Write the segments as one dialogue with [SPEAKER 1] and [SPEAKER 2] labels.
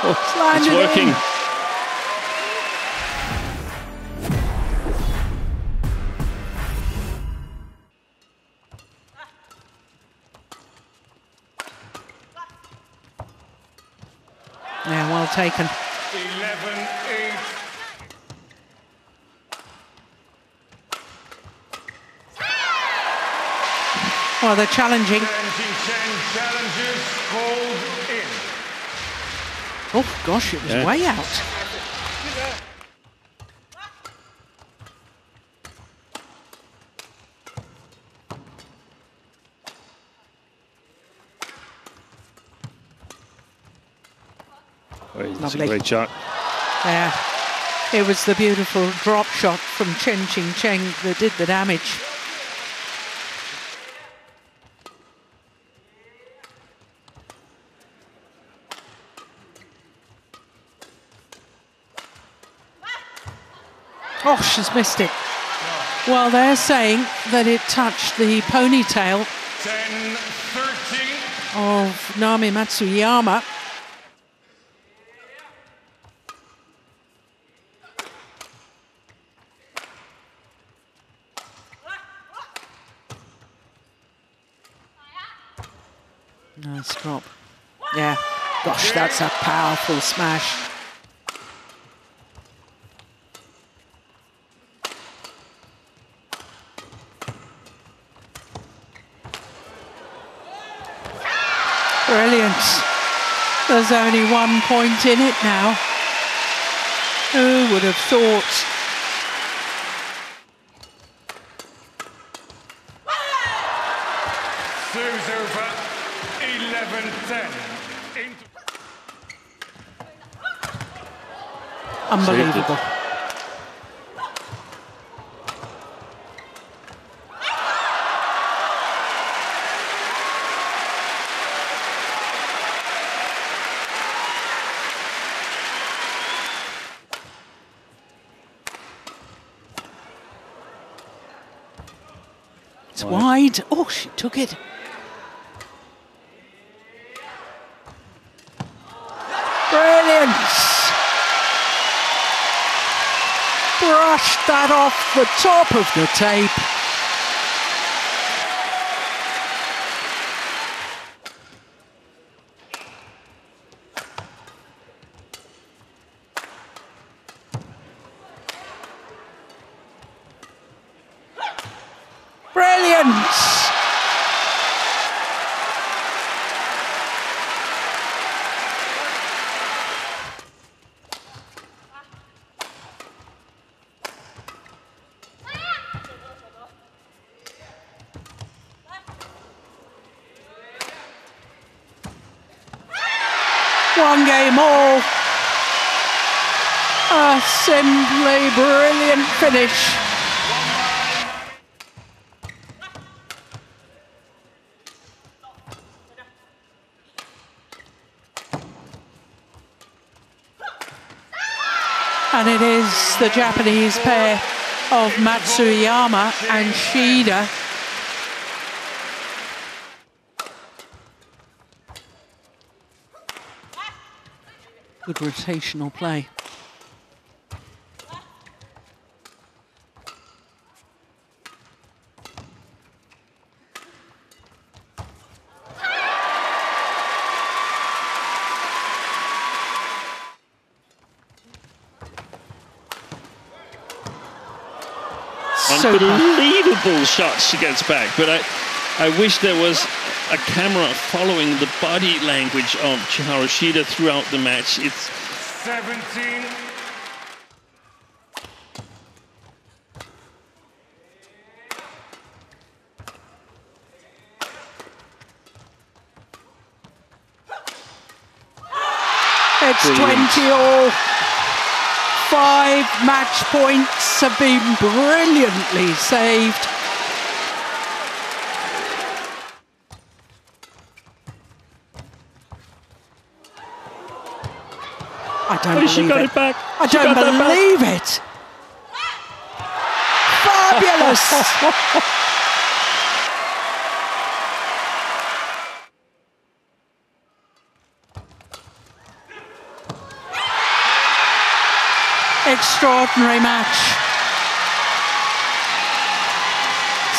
[SPEAKER 1] Oh, it's working. In.
[SPEAKER 2] Yeah, well taken.
[SPEAKER 3] 11 8.
[SPEAKER 2] Well, they're challenging.
[SPEAKER 3] Challenges called in.
[SPEAKER 2] Oh, gosh, it was yeah. way out.
[SPEAKER 1] Oh, it's a great shot.
[SPEAKER 2] Yeah, it was the beautiful drop shot from Chen Qing Chen that did the damage. Oh, she's missed it. Well, they're saying that it touched the ponytail
[SPEAKER 3] 10,
[SPEAKER 2] of Nami Matsuyama. Nice drop. Yeah. Gosh, that's a powerful smash. Brilliant. There's only one point in it now. Who would have thought? Unbelievable. It's wide. Oh, she took it. Brilliant. brushed that off the top of the tape. Brilliant! One game all. A simply brilliant finish. And it is the Japanese pair of Matsuyama and Shida Good rotational play.
[SPEAKER 1] Unbelievable shots she gets back, but I, I wish there was a camera following the body language of Chiharu Shida throughout the match. It's
[SPEAKER 3] 17.
[SPEAKER 2] It's Brilliant. 20 all. Five match points have been brilliantly saved. I don't believe it.
[SPEAKER 1] it back.
[SPEAKER 2] I she don't believe it. Fabulous. Extraordinary match.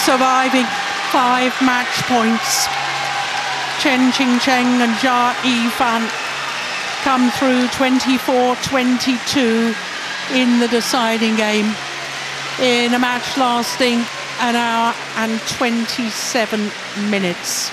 [SPEAKER 2] Surviving five match points. Chen Qing Chen and Jia Yifan come through 24-22 in the deciding game in a match lasting an hour and 27 minutes.